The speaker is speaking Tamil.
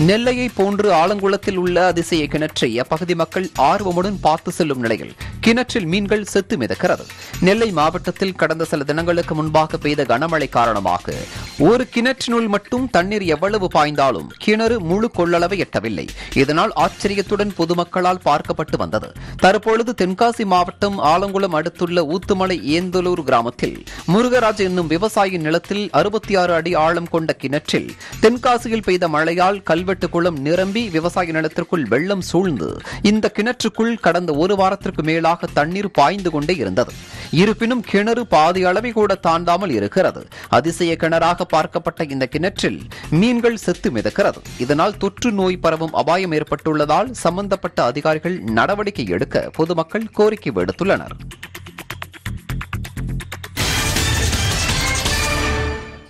நெல்லையை போன்று ஆலங்குளத்தில் உள்ள அதிசய கிணற்றை அப்பகுதி மக்கள் ஆர்வமுடன் பார்த்து செல்லும் நிலையில் கிணற்றில் மீன்கள் செத்து மிதக்கிறது. நெல்லை மாவட்டத்தில் கடந்த சில தினங்களுக்கு முன்பாக பெய்த கனமழை காரணமாக ஒரு கிணற்றினுள் மட்டும் தண்ணீர் எவ்வளவு பாய்ந்தாலும் கிணறு முழு கொள்ளளவை எட்டவில்லை. இதனால் ஆச்சரியத்துடன் பொதுமக்களால் பார்க்கப்பட்டு வந்தது. தற்பொழுது தென்காசி மாவட்டம் ஆலங்குளம் அடுத்துள்ள ஊத்துமலை ஏந்தலூர் கிராமத்தில் முருகராஜ் என்னும் விவசாயி நிலத்தில் அறுபத்தி ஆறு அடி ஆழம் கொண்ட கிணற்றில் தென்காசியில் பெய்த மழையால் கல்வெட்டு குளம் நிரம்பி விவசாய நிலத்திற்குள் வெள்ளம் சூழ்ந்து இந்த கிணற்றுக்குள் கடந்த ஒரு வாரத்திற்கு மேலாக தண்ணீர் பாய்ந்து கொண்டே இருந்தது. இருப்பினும் கிணறு பாதி அளவை கூட தாண்டாமல் இருக்கிறது. அதிசய கிணறாக பார்க்கப்பட்ட இந்த கிணற்றில் மீன்கள் செத்து மிதக்கிறது. இதனால் தொற்று நோய் பரவும் அபாயம் ஏற்பட்டுள்ளதால் சம்பந்தப்பட்ட அதிகாரிகள் நடவடிக்கை எடுக்க பொதுமக்கள் கோரிக்கை விடுத்துள்ளனர்.